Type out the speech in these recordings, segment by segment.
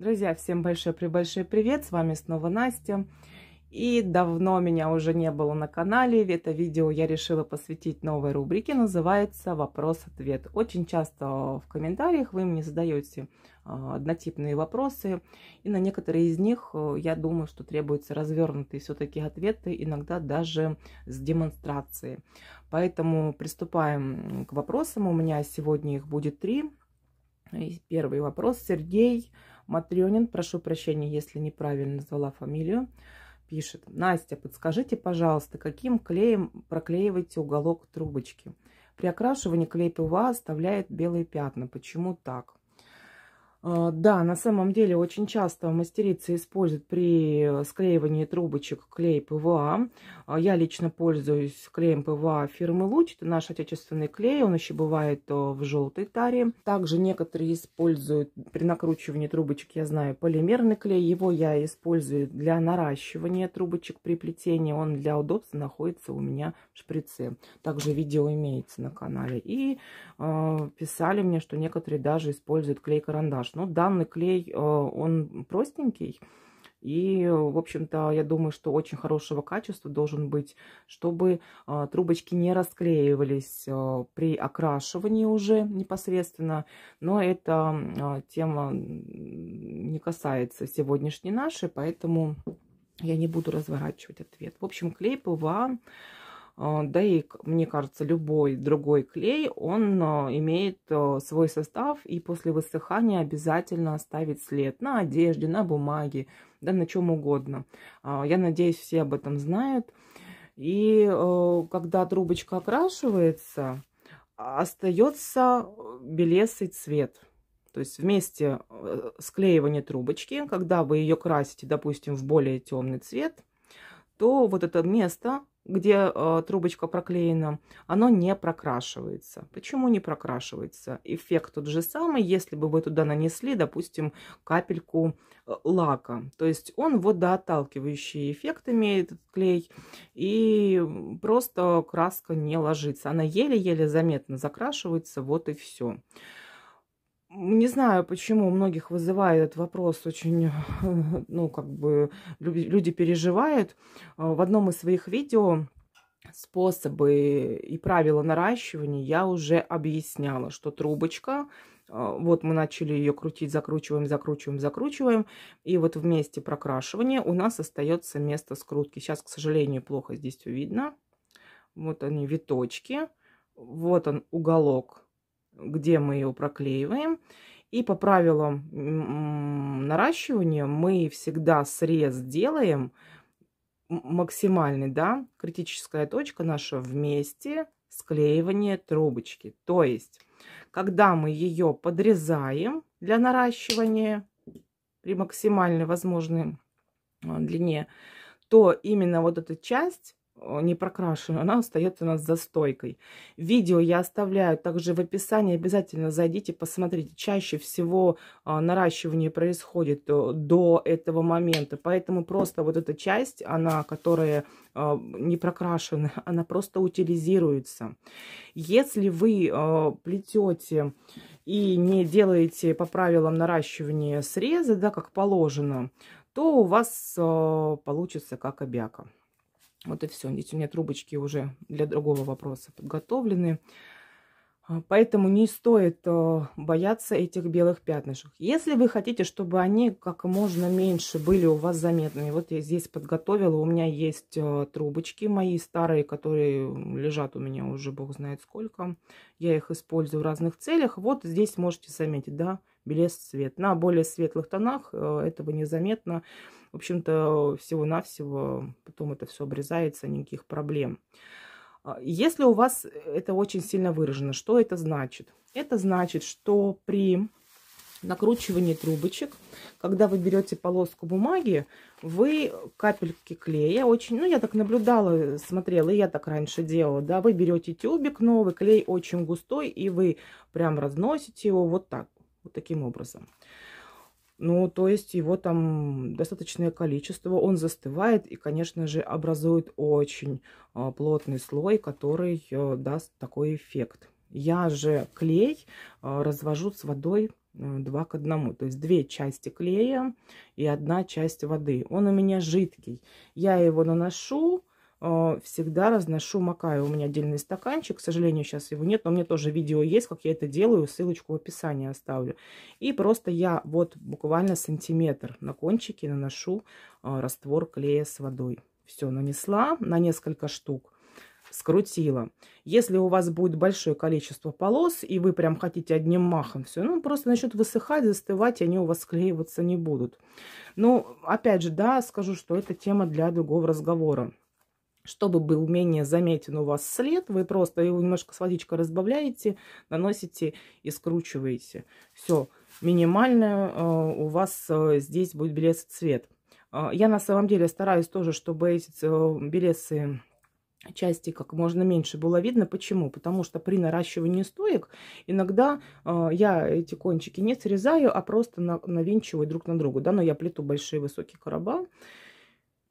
Друзья, всем большой-пребольшой привет! С вами снова Настя. И давно меня уже не было на канале. Это видео я решила посвятить новой рубрике. Называется «Вопрос-ответ». Очень часто в комментариях вы мне задаете а, однотипные вопросы. И на некоторые из них, э, я думаю, что требуются развернутые все-таки ответы, иногда даже с демонстрацией. Поэтому приступаем к вопросам. У меня сегодня их будет три. И первый вопрос. Сергей Матрёнин, прошу прощения, если неправильно назвала фамилию, пишет. Настя, подскажите, пожалуйста, каким клеем проклеиваете уголок трубочки? При окрашивании клей ПВА оставляет белые пятна. Почему так? А, да, на самом деле очень часто мастерицы используют при склеивании трубочек клей ПВА. А, я лично пользуюсь клеем ПВА фирмы Луч. Это наш отечественный клей, он еще бывает в желтой таре. Также некоторые используют при накручивании трубочек, я знаю, полимерный клей. Его я использую для наращивания трубочек при плетении. Он для удобства находится у меня в шприце. Также видео имеется на канале. И э, писали мне, что некоторые даже используют клей-карандаш наш. Но данный клей, э, он простенький. И, в общем-то, я думаю, что очень хорошего качества должен быть, чтобы э, трубочки не расклеивались э, при окрашивании уже непосредственно. Но эта тема не касается сегодняшней нашей, поэтому я не буду разворачивать ответ. В общем, клей ПВА да и, мне кажется, любой другой клей, он а, имеет а, свой состав и после высыхания обязательно оставит след на одежде, на бумаге, да на чем угодно. Я надеюсь, все об этом знают. И когда трубочка окрашивается, остается белесый цвет. То есть вместе склеивания трубочки, когда вы ее красите, допустим, в более темный цвет, то вот это место где э, трубочка проклеена, оно не прокрашивается. Почему не прокрашивается? Эффект тот же самый, если бы вы туда нанесли, допустим, капельку э, лака. То есть он водоотталкивающий эффект имеет этот клей, и просто краска не ложится. Она еле-еле заметно закрашивается, вот и все. Не знаю, почему у многих вызывает этот вопрос очень, ну, как бы люди переживают. А, в одном из своих видео способы и правила наращивания я уже объясняла, что трубочка, а, вот мы начали ее крутить, закручиваем, закручиваем, закручиваем, и вот в месте прокрашивания у нас остается место скрутки. Сейчас, к сожалению, плохо здесь видно. Вот они, виточки. Вот он, уголок где мы ее проклеиваем. И по правилам наращивания мы всегда срез делаем максимальный, да, критическая точка наша вместе склеивания трубочки. То есть, когда мы ее подрезаем для наращивания при максимальной возможной а, длине, то именно вот эта часть не прокрашена, она остается у нас застойкой. Видео я оставляю также в описании. Обязательно зайдите, посмотрите. Чаще всего а, наращивание происходит а, до этого момента. Поэтому просто вот эта часть, она, которая а, не прокрашена, она просто утилизируется. Если вы а, плетете и не делаете по правилам наращивания срезы, да, как положено, то у вас получится как обяка. Вот и все. Здесь у меня трубочки уже для другого вопроса подготовлены. А, поэтому не стоит а, бояться этих белых пятнышек. Если вы хотите, чтобы они как можно меньше были у вас заметными, вот я здесь подготовила, у меня есть а, трубочки мои старые, которые лежат у меня уже бог знает сколько. Я их использую в разных целях. Вот здесь можете заметить, да, белес цвет. На более светлых тонах этого незаметно. В общем-то, всего-навсего потом это все обрезается, никаких проблем. А, если у вас это очень сильно выражено, что это значит? Это значит, что при накручивании трубочек, когда вы берете полоску бумаги, вы капельки клея, очень, ну я так наблюдала, смотрела, и я так раньше делала, да, вы берете тюбик новый, клей очень густой, и вы прям разносите его вот так, вот таким образом. Ну, то есть его там достаточное количество, он застывает и, конечно же, образует очень а, плотный слой, который а, даст такой эффект. Я же клей а, развожу с водой 2 к 1. То есть две части клея и одна часть воды. Он у меня жидкий. Я его наношу, э, всегда разношу, макаю. У меня отдельный стаканчик. К сожалению, сейчас его нет, но у меня тоже видео есть, как я это делаю. Ссылочку в описании оставлю. И просто я вот буквально сантиметр на кончике наношу э, раствор клея с водой. Все, нанесла на несколько штук скрутила. Если у вас будет большое количество полос, и вы прям хотите одним махом все, ну, просто начнут высыхать, застывать, и они у вас склеиваться не будут. Ну, опять же, да, скажу, что это тема для другого разговора. Чтобы был менее заметен у вас след, вы просто его немножко с водичкой разбавляете, наносите и скручиваете. Все, минимально э, у вас э, здесь будет белесый цвет. Э, я на самом деле стараюсь тоже, чтобы эти белесы части как можно меньше было видно. Почему? Потому что при наращивании стоек иногда э, я эти кончики не срезаю, а просто на, навинчиваю друг на друга. Да, но я плету большие высокие короба.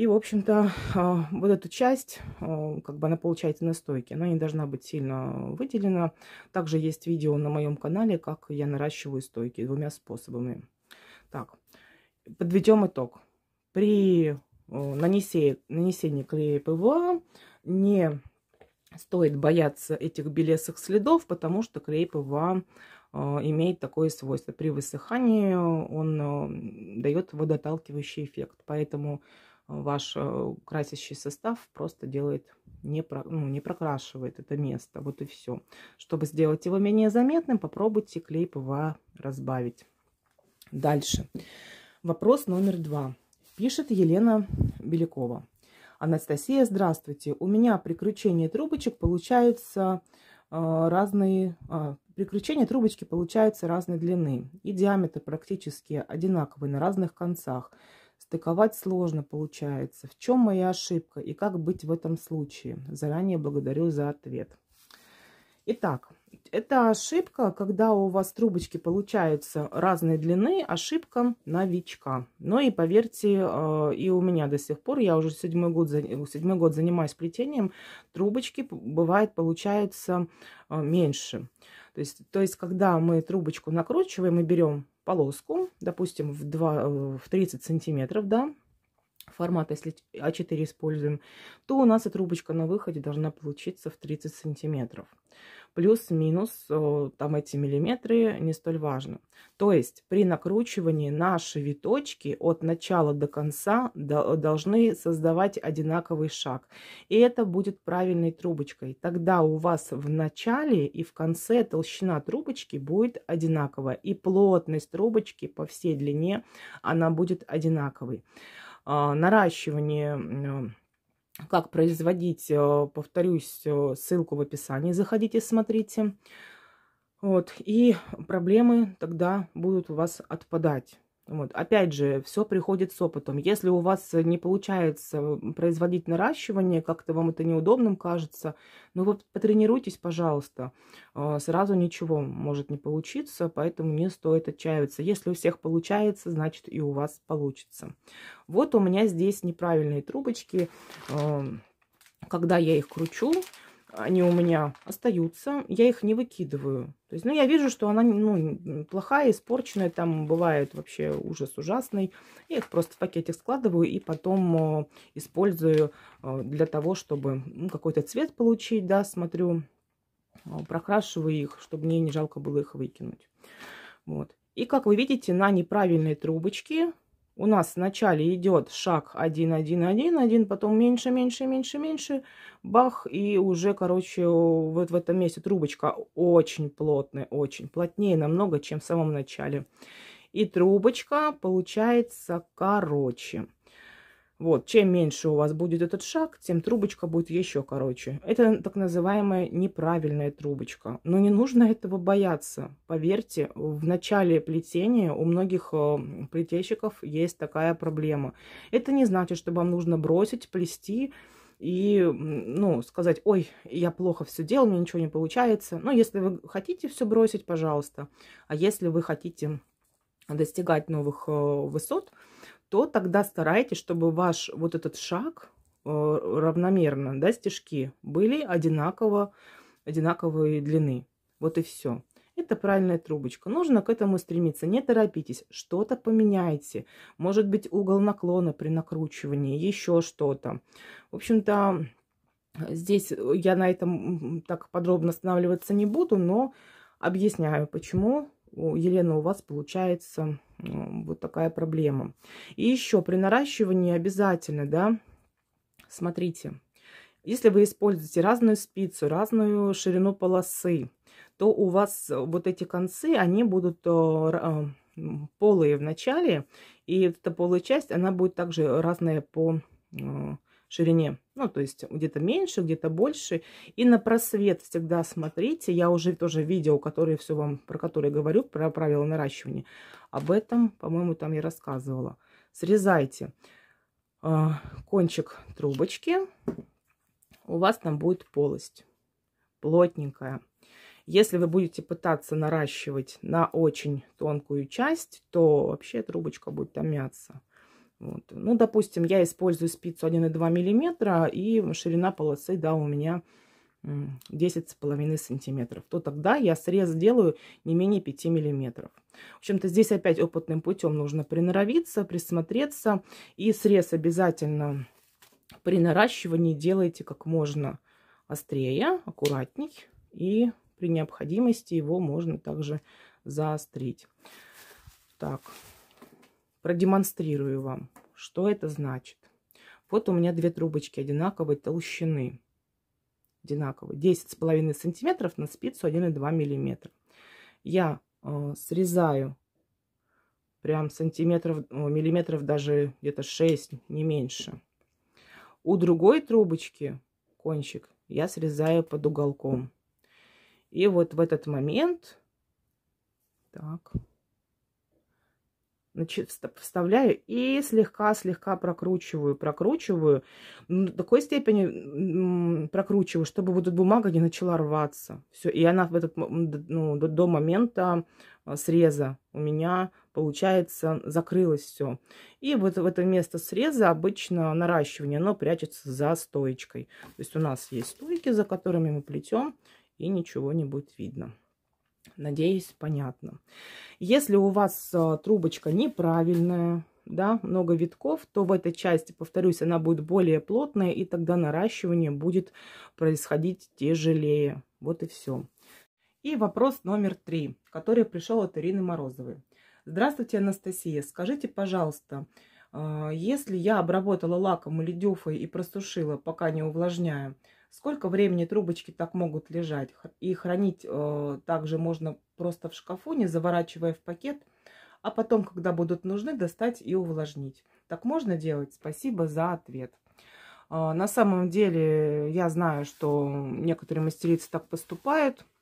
И, в общем-то, э, вот эту часть, э, как бы она получается на стойке, она не должна быть сильно выделена. Также есть видео на моем канале, как я наращиваю стойки двумя способами. Так, подведем итог. При нанесении, нанесении клея ПВА не стоит бояться этих белесых следов, потому что клей ПВА имеет такое свойство. При высыхании он дает водоотталкивающий эффект. Поэтому ваш э, красящий состав просто делает, не, про, ну, не прокрашивает это место. Вот и все. Чтобы сделать его менее заметным, попробуйте клей ПВА разбавить. Дальше. Вопрос номер два. Пишет Елена Белякова. Анастасия, здравствуйте. У меня при трубочек получаются э, разные... Э, трубочки получаются разной длины. И диаметр практически одинаковый на разных концах. Стыковать сложно получается. В чем моя ошибка и как быть в этом случае? Заранее благодарю за ответ. Итак, это ошибка, когда у вас трубочки получаются разной длины, ошибка новичка. Но и поверьте, э, и у меня до сих пор, я уже седьмой год, седьмой год занимаюсь плетением, трубочки бывает получаются э, меньше. То есть, то есть, когда мы трубочку накручиваем и берем полоску, допустим, в, 2, в 30 сантиметров, да, формат, если А4 используем, то у нас и трубочка на выходе должна получиться в 30 сантиметров. Плюс-минус там эти миллиметры не столь важно. То есть при накручивании наши виточки от начала до конца должны создавать одинаковый шаг. И это будет правильной трубочкой. Тогда у вас в начале и в конце толщина трубочки будет одинаковая. И плотность трубочки по всей длине она будет одинаковой. А, наращивание, как производить, э, повторюсь, э, ссылку в описании, заходите, смотрите. Вот, и проблемы тогда будут у вас отпадать. Вот. Опять же, все приходит с опытом. Если у вас не получается производить наращивание, как-то вам это неудобным кажется, ну вот потренируйтесь, пожалуйста. А, сразу ничего может не получиться, поэтому не стоит отчаиваться. Если у всех получается, значит и у вас получится. Вот у меня здесь неправильные трубочки. Когда я их кручу, они у меня остаются, я их не выкидываю. То есть, ну, я вижу, что она, ну, плохая, испорченная, там бывает вообще ужас ужасный. Я их просто в пакетик складываю и потом использую для того, чтобы ну, какой-то цвет получить, да, смотрю, прокрашиваю их, чтобы мне не жалко было их выкинуть. Вот. И, как вы видите, на неправильной трубочке у нас вначале идет шаг 1, 1, 1, 1, потом меньше, меньше, меньше, меньше, бах, и уже, короче, вот в этом месте трубочка очень плотная, очень плотнее намного, чем в самом начале. И трубочка получается короче. Вот, чем меньше у вас будет этот шаг, тем трубочка будет еще короче. Это так называемая неправильная трубочка. Но не нужно этого бояться. Поверьте, в начале плетения у многих э, плетельщиков есть такая проблема. Это не значит, что вам нужно бросить, плести и, ну, сказать, ой, я плохо все делал, мне ничего не получается. Но если вы хотите все бросить, пожалуйста. А если вы хотите достигать новых э, высот, то тогда старайтесь, чтобы ваш вот этот шаг э, равномерно, да, стежки были одинаково, одинаковой длины. Вот и все. Это правильная трубочка. Нужно к этому стремиться. Не торопитесь. Что-то поменяйте. Может быть, угол наклона при накручивании, еще что-то. В общем-то, здесь я на этом так подробно останавливаться не буду, но объясняю, почему, Елена, у вас получается вот такая проблема. И еще при наращивании обязательно, да, смотрите, если вы используете разную спицу, разную ширину полосы, то у вас вот эти концы, они будут э, полые в начале, и эта полая часть, она будет также разная по э, ширине. Ну, то есть где-то меньше, где-то больше. И на просвет всегда смотрите. Я уже тоже видео, которое все вам, про которое говорю, про правила наращивания. Об этом, по-моему, там я рассказывала. Срезайте э, кончик трубочки у вас там будет полость плотненькая. Если вы будете пытаться наращивать на очень тонкую часть, то вообще трубочка будет там мяться. Вот. Ну, допустим, я использую спицу 1,2 миллиметра, и ширина полосы, да, у меня 10,5 сантиметров. То тогда я срез делаю не менее 5 миллиметров. В общем-то, здесь опять опытным путем нужно приноровиться, присмотреться. И срез обязательно при наращивании делайте как можно острее, аккуратней. И при необходимости его можно также заострить. Так, продемонстрирую вам, что это значит. Вот у меня две трубочки одинаковой толщины. Одинаковые. 10,5 сантиметров на спицу 1,2 миллиметра. Я э, срезаю прям сантиметров, миллиметров даже где-то 6, не меньше. У другой трубочки кончик я срезаю под уголком. И вот в этот момент, так, значит, вставляю и слегка-слегка прокручиваю, прокручиваю, до такой степени прокручиваю, чтобы вот эта бумага не начала рваться. Все, и она в этот, ну, до, до момента а, среза у меня, получается, закрылось все. И вот в это место среза обычно наращивание, оно прячется за стоечкой. То есть у нас есть стойки, за которыми мы плетем, и ничего не будет видно. Надеюсь, понятно. Если у вас а, трубочка неправильная, да, много витков, то в этой части, повторюсь, она будет более плотная, и тогда наращивание будет происходить тяжелее. Вот и все. И вопрос номер три, который пришел от Ирины Морозовой. Здравствуйте, Анастасия. Скажите, пожалуйста, а, если я обработала лаком или дюфой и просушила, пока не увлажняя, сколько времени трубочки так могут лежать? И хранить э, также можно просто в шкафу, не заворачивая в пакет, а потом, когда будут нужны, достать и увлажнить. Так можно делать? Спасибо за ответ. А, на самом деле, я знаю, что некоторые мастерицы так поступают –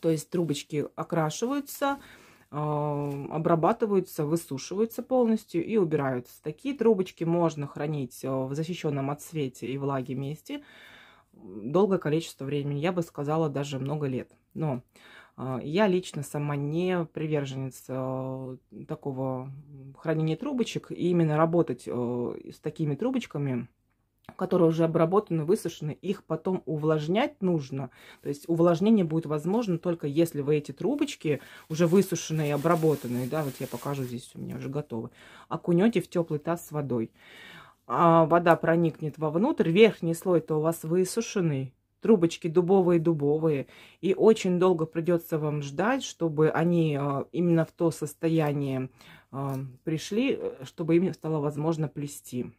то есть трубочки окрашиваются, а, обрабатываются, высушиваются полностью и убираются. Такие трубочки можно хранить а, в защищенном от свете и влаги месте долгое количество времени, я бы сказала даже много лет. Но а, я лично сама не приверженец такого хранения трубочек. И именно работать с такими трубочками которые уже обработаны, высушены, их потом увлажнять нужно. То есть увлажнение будет возможно только если вы эти трубочки, уже высушенные и обработанные, да, вот я покажу здесь, у меня уже готовы, окунете в теплый таз с водой. А вода проникнет вовнутрь, верхний слой-то у вас высушенный, трубочки дубовые-дубовые, и очень долго придется вам ждать, чтобы они а, именно в то состояние а, пришли, чтобы им стало возможно плести.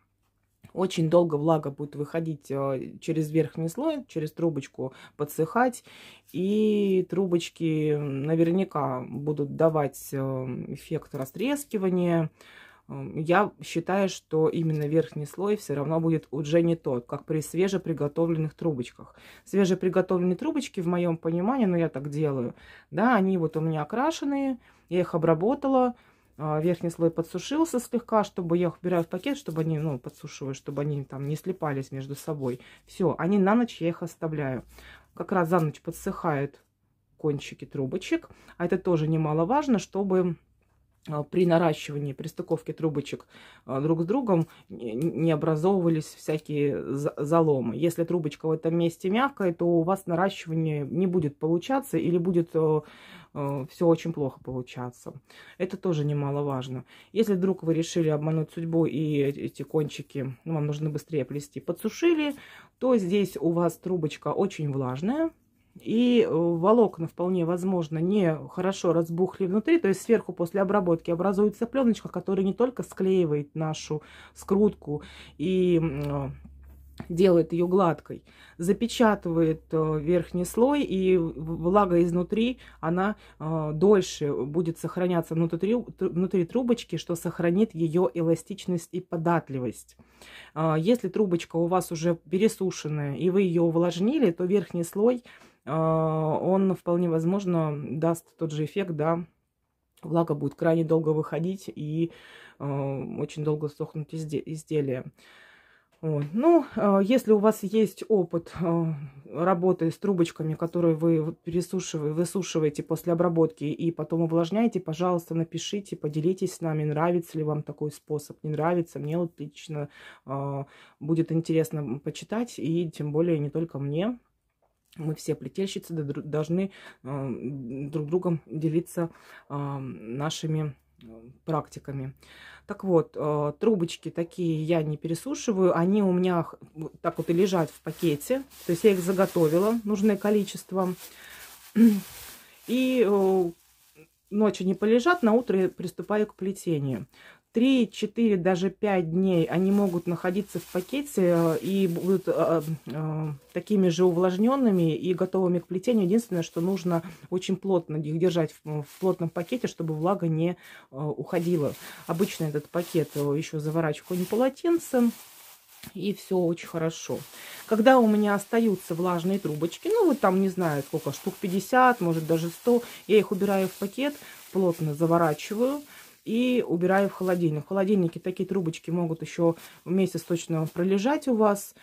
Очень долго влага будет выходить через верхний слой, через трубочку подсыхать. И трубочки наверняка будут давать эффект растрескивания. Я считаю, что именно верхний слой все равно будет уже не тот, как при свежеприготовленных трубочках. Свежеприготовленные трубочки, в моем понимании, ну я так делаю, да, они вот у меня окрашенные, я их обработала, а, верхний слой подсушился слегка, чтобы я их убираю в пакет, чтобы они, ну, подсушиваю, чтобы они там не слипались между собой. Все, они на ночь я их оставляю. Как раз за ночь подсыхают кончики трубочек. А это тоже немаловажно, чтобы при наращивании, при стыковке трубочек а, друг с другом не образовывались всякие заломы. Если трубочка в этом месте мягкая, то у вас наращивание не будет получаться или будет э, все очень плохо получаться. Это тоже немаловажно. Если вдруг вы решили обмануть судьбу и эти кончики, ну, вам нужно быстрее плести, подсушили, то здесь у вас трубочка очень влажная, и э, волокна вполне возможно не хорошо разбухли внутри, то есть сверху после обработки образуется пленочка, которая не только склеивает нашу скрутку и э, делает ее гладкой, запечатывает э, верхний слой, и влага изнутри, она дольше будет сохраняться внутри, внутри трубочки, что сохранит ее эластичность и податливость. Если трубочка у вас уже пересушенная, и вы ее увлажнили, то верхний слой – он вполне возможно даст тот же эффект, да, влага будет крайне долго выходить и а, очень долго сохнуть изделия. Вот. Ну, а, если у вас есть опыт работы с трубочками, которые вы пересушиваете, высушиваете после обработки и потом увлажняете, пожалуйста, напишите, поделитесь с нами, нравится ли вам такой способ, не нравится. Мне вот лично будет интересно почитать, и тем более не только мне, мы все плетельщицы должны э, друг другом делиться э, нашими э, практиками. Так вот, трубочки такие я не пересушиваю, они у меня так вот и лежат в пакете, то есть я их заготовила, нужное количество. И ночью не полежат, на утро приступаю к плетению. 3, 4, даже 5 дней они могут находиться в пакете э, и будут э, э, такими же увлажненными и готовыми к плетению. Единственное, что нужно очень плотно их держать в, в плотном пакете, чтобы влага не э, уходила. Обычно этот пакет э, еще заворачиваю какое-нибудь полотенце. И все очень хорошо. Когда у меня остаются влажные трубочки, ну вот там, не знаю, сколько, штук 50, может даже 100, я их убираю в пакет, плотно заворачиваю, и убираю в холодильник. В холодильнике такие трубочки могут еще месяц точно пролежать у вас.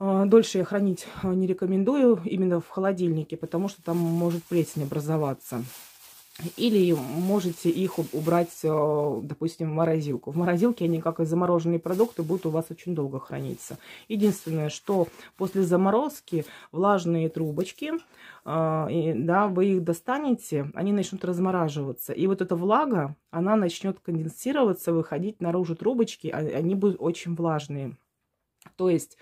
А, дольше я хранить а, не рекомендую именно в холодильнике, потому что там может плесень образоваться. Или можете их убрать, э, допустим, в морозилку. В морозилке они, как и замороженные продукты, будут у вас очень долго храниться. Единственное, что после заморозки влажные трубочки, э, да, вы их достанете, они начнут размораживаться. И вот эта влага, она начнет конденсироваться, выходить наружу трубочки, а, они будут очень влажные. То есть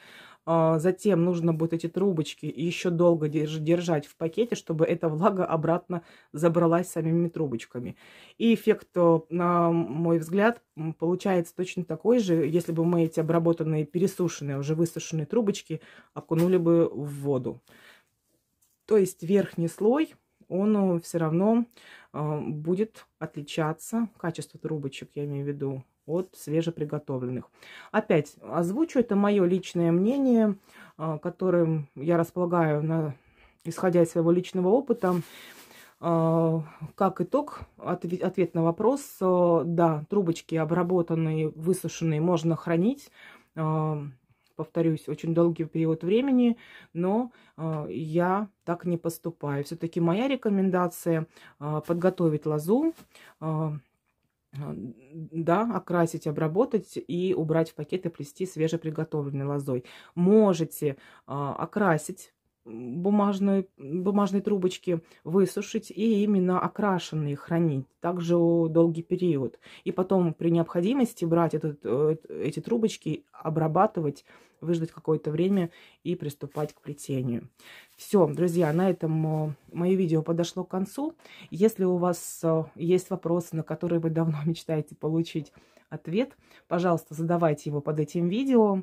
затем нужно будет эти трубочки еще долго держать в пакете, чтобы эта влага обратно забралась самими трубочками. И эффект, э, на мой взгляд, получается точно такой же, если бы мы эти обработанные, пересушенные, уже высушенные трубочки окунули бы в воду. То есть верхний слой, он все равно э, будет отличаться, качество трубочек, я имею в виду, от свежеприготовленных. Опять озвучу, это мое личное мнение, а, которым я располагаю, на, исходя из своего личного опыта. А, как итог, ответ на вопрос, а, да, трубочки обработанные, высушенные можно хранить, повторюсь, очень долгий период времени, но я так не поступаю. Все-таки моя рекомендация подготовить лозу, да, окрасить, обработать и убрать в пакет и плести свежеприготовленной лозой. Можете а, окрасить бумажные, бумажные трубочки высушить и именно окрашенные хранить также долгий период. И потом при необходимости брать этот, э, эти трубочки, обрабатывать, выждать какое-то время и приступать к плетению. Все, друзья, на этом э, мое видео подошло к концу. Если у вас э, есть вопросы, на которые вы давно мечтаете получить ответ, пожалуйста, задавайте его под этим видео.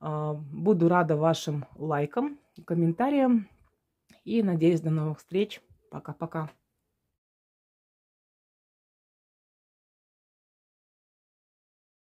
Буду рада вашим лайкам, комментариям. И надеюсь, до новых встреч. Пока-пока.